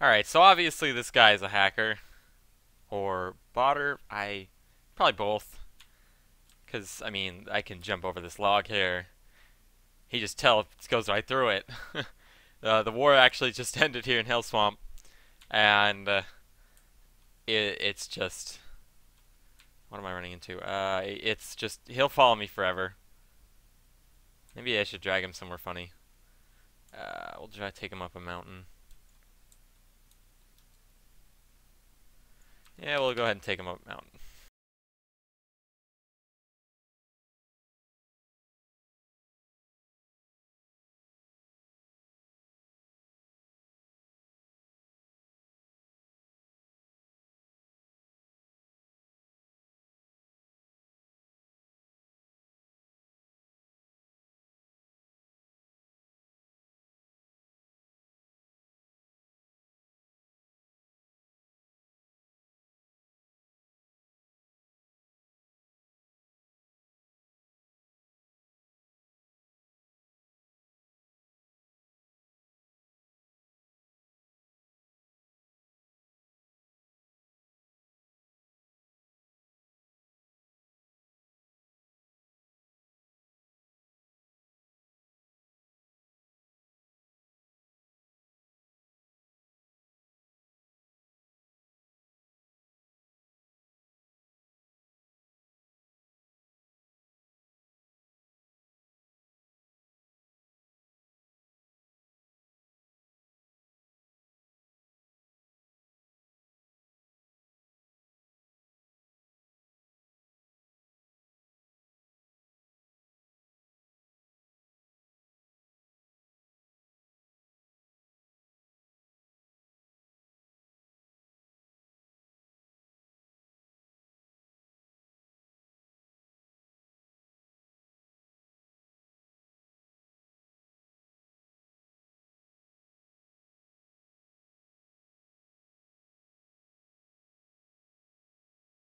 Alright, so obviously this guy is a hacker. Or botter. I... Probably both. Because, I mean, I can jump over this log here. He just tele goes right through it. uh, the war actually just ended here in Hellswamp. And... Uh, it, it's just... What am I running into? Uh, it's just... He'll follow me forever. Maybe I should drag him somewhere funny. Uh, we'll try to take him up a mountain. Yeah, we'll go ahead and take him up mountain.